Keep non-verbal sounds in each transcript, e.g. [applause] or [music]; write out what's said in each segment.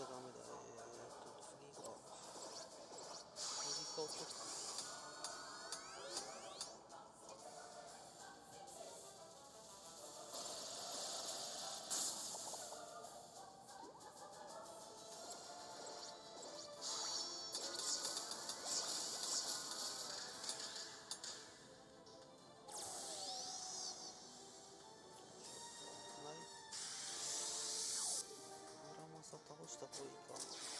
감사합니다. した方がいいか。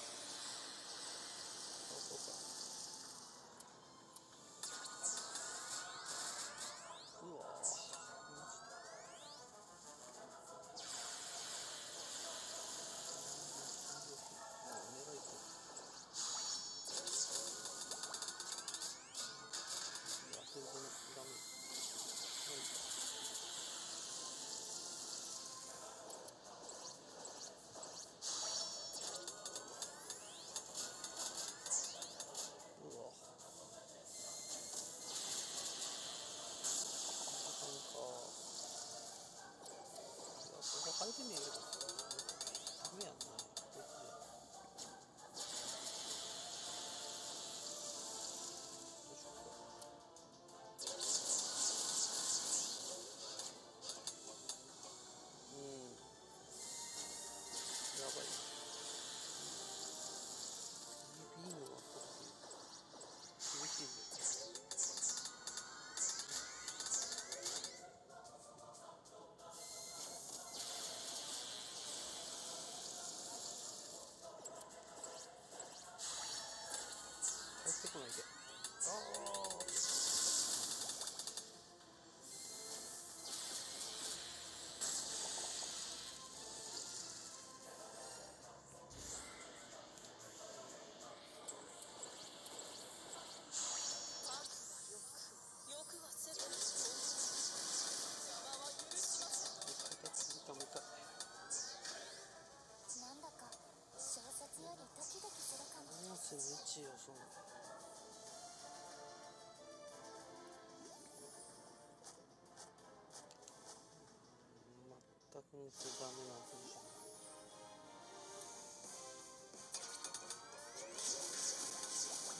に行ダメな選手な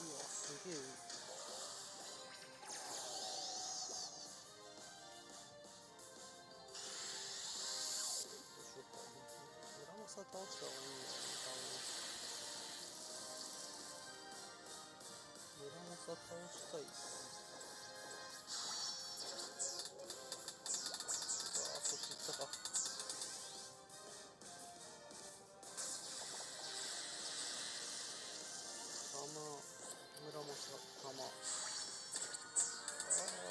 いわすげえさ倒した方がいいよ多分。村さ倒したいっすね。あ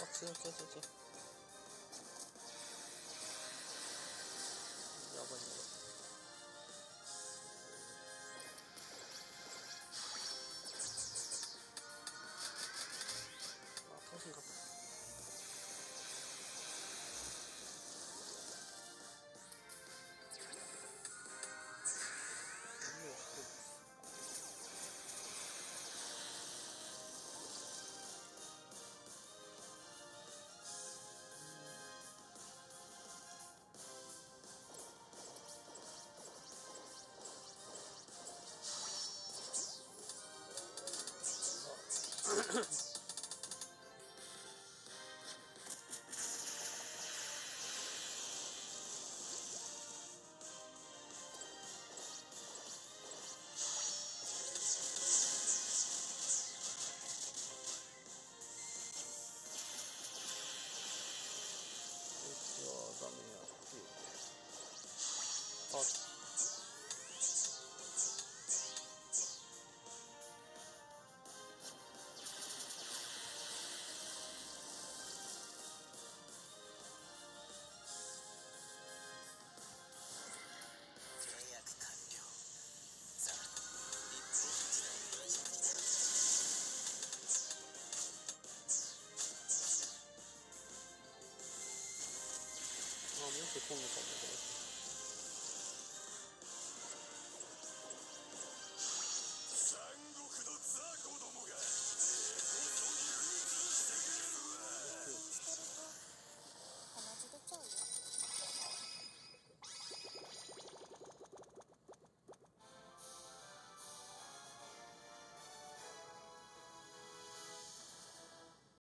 あ強い強い強い強い words. [coughs] supongo, como